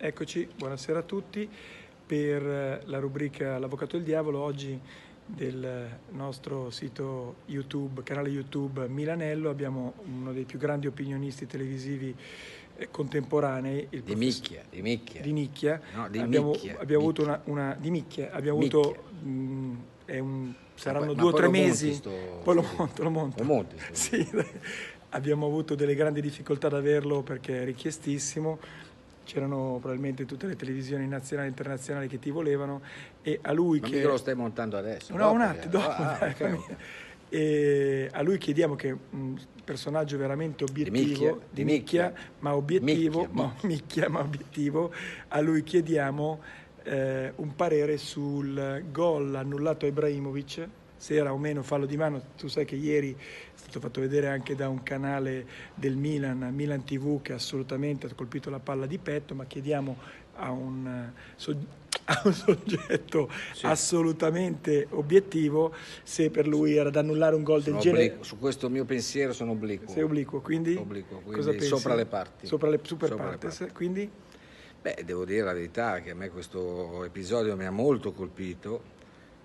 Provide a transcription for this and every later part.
Eccoci, buonasera a tutti per eh, la rubrica L'Avvocato del Diavolo, oggi del nostro sito YouTube, canale YouTube Milanello, abbiamo uno dei più grandi opinionisti televisivi eh, contemporanei, il di Micchia, di Micchia. Di Nicchia. No, di abbiamo, Micchia. abbiamo avuto una, una, di Micchia, abbiamo Micchia. avuto mh, è un, saranno ma due o tre mesi, sto, poi lo monto, lo monto. Lo monti, sì, abbiamo avuto delle grandi difficoltà ad averlo perché è richiestissimo c'erano probabilmente tutte le televisioni nazionali e internazionali che ti volevano e a lui Ma che... lo stai montando adesso? No, dopo, un attimo, dopo. Ah, dai, okay. E a lui chiediamo che un personaggio veramente obiettivo, Di Micchia, di Micchia, Micchia. ma obiettivo, Micchia, ma, Micchia, ma obiettivo, a lui chiediamo eh, un parere sul gol annullato a Ibrahimovic, se era o meno fallo di mano, tu sai che ieri è stato fatto vedere anche da un canale del Milan, Milan TV, che assolutamente ha colpito la palla di petto, ma chiediamo a un, a un soggetto Sì. assolutamente obiettivo se per lui era da annullare un gol del Sono genere. obliquo. Su questo mio pensiero sono obliquo. Sei obliquo, quindi, Obliquo, quindi cosa pensi? sopra le parti. Sopra le super Sopra le partes, parti. quindi Beh, devo dire la verità che a me questo episodio mi ha molto colpito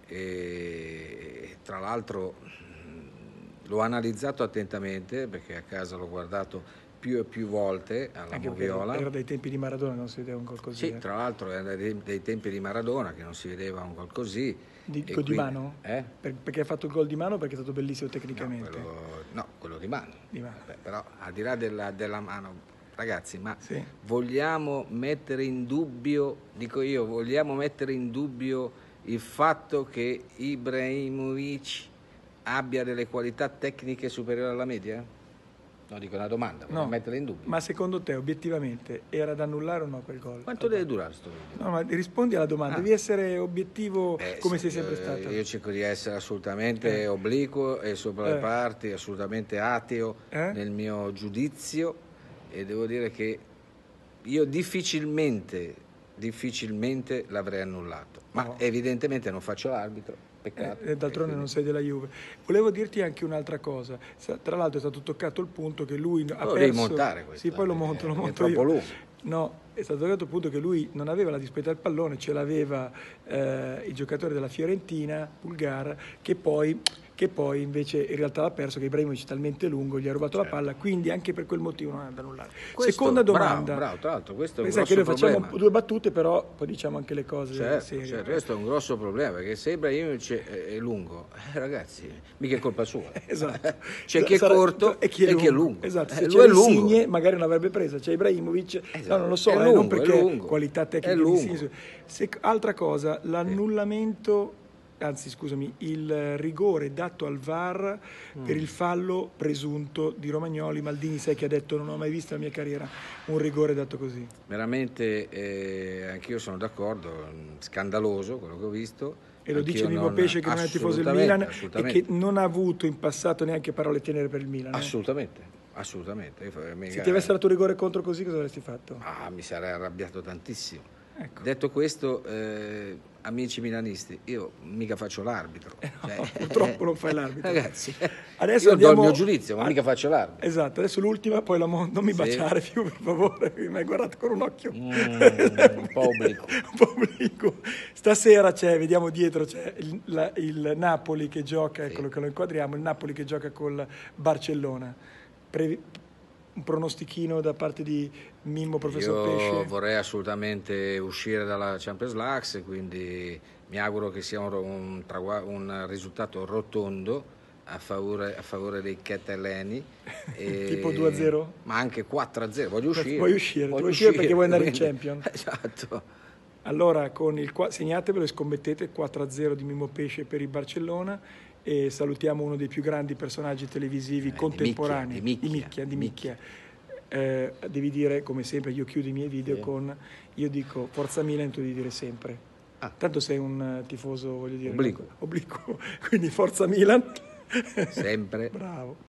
e tra l'altro mh, l'ho analizzato attentamente perché a casa l'ho guardato più e più volte alla anche moviola. era dai tempi di Maradona non si vedeva un gol così. Sì, eh. tra l'altro era dei, dei tempi di Maradona che non si vedeva un gol così. Di, gol di mano? Eh? Per- perché ha fatto il gol di mano perché è stato bellissimo No tecnicamente? quello, no, quello di mano. Di mano. Beh, però al di là della, della mano, ragazzi, ma Sì. vogliamo mettere in dubbio, dico io, vogliamo mettere in dubbio il fatto che Ibrahimovic abbia delle qualità tecniche superiori alla media? No, dico una domanda, No. metterla in dubbio. Ma secondo te, obiettivamente, era da annullare o no quel gol? Quanto deve durare sto video? No, ma rispondi alla domanda, Ah. devi essere obiettivo Eh, come sì, sei sempre eh, stato. Io cerco di essere assolutamente Eh. obliquo e sopra Eh. le parti, assolutamente ateo Eh? nel mio giudizio e devo dire che io difficilmente, difficilmente l'avrei annullato, ma No. evidentemente non faccio l'arbitro, peccato. Eh, d'altronde E non sei della Juve. Volevo dirti anche un'altra cosa. Sa- Tra l'altro è stato toccato il punto che lui ha Lo perso... devi montare questo, Sì, poi lo eh, monto, lo è monto troppo io. lungo. No, è stato toccato il punto che lui non aveva la disponibilità del pallone, ce l'aveva eh, il giocatore della Fiorentina, Bulgar, che poi, che poi invece in realtà l'ha perso, che Ibrahimovic è talmente lungo, gli ha rubato la Certo. palla, quindi anche per quel motivo non è da annullare. Questo- Seconda bravo, domanda. Bravo, tra l'altro questo è un grosso che noi facciamo problema. due battute, però poi diciamo anche le cose Certo, serie. certo, questo è un grosso problema perché se Ibrahimovic è, è lungo, eh, ragazzi, mica è colpa sua. Esatto. C'è chi è Sarà- corto e chi è lungo. Esatto, Eh, se lui c'era è lungo. Insigne magari non avrebbe presa, c'è Ibrahimovic, Esatto. no, non lo so, È eh, lungo, non è perché lungo. qualità tecniche È di lungo. Insigne. Altra cosa, l'annullamento, anzi scusami, il rigore dato al VAR Mm. per il fallo presunto di Romagnoli, Maldini sai che ha detto non ho mai visto nella mia carriera un rigore dato così. Veramente eh, anch'io sono d'accordo, scandaloso quello che ho visto. E lo dice non- Pesce che non è tifoso del assolutamente, Milan e assolutamente, che non ha avuto in passato neanche parole tenere per il Milan. eh. assolutamente, assolutamente. Io fa- Se ti avesse dato un rigore contro così cosa avresti fatto? Ah, mi sarei arrabbiato tantissimo. Ecco. Detto questo, eh, amici milanisti, io mica faccio l'arbitro. no, Cioè, purtroppo non fai l'arbitro. Ragazzi, Adesso io do il andiamo- mio giudizio, ma mica faccio l'arbitro. Esatto, adesso l'ultima, poi la mon- non mi Sì. baciare più per favore, mi hai guardato con un occhio. Mm, un po' obliquo. un po' obliquo. Stasera c'è, vediamo dietro, c'è il, la- il Napoli che gioca, eccolo che lo inquadriamo, il Napoli che gioca col Barcellona. Previ- un pronostichino da parte di Mimmo, professor Io Pesce? vorrei assolutamente uscire dalla Champions League, quindi mi auguro che sia un, un un risultato rotondo a favore, a favore dei Catalani. e- Tipo 2-0? Ma anche 4-0, voglio uscire. Vuoi uscire, voglio vuoi uscire perché vuoi andare in quindi- Champions. Esatto. Allora, con il, segnatevelo e scommettete 4-0 di Mimmo Pesce per il Barcellona e salutiamo uno dei più grandi personaggi televisivi Eh, di contemporanei Micchia, di di Micchia, di di Micchia. Eh, devi dire, come sempre, io chiudo i miei video Sì. con io dico Forza Milan, tu devi dire sempre. Ah. Tanto sei un eh, tifoso, voglio dire, Obliquo. obliquo. Quindi Forza Milan. Sempre. Bravo.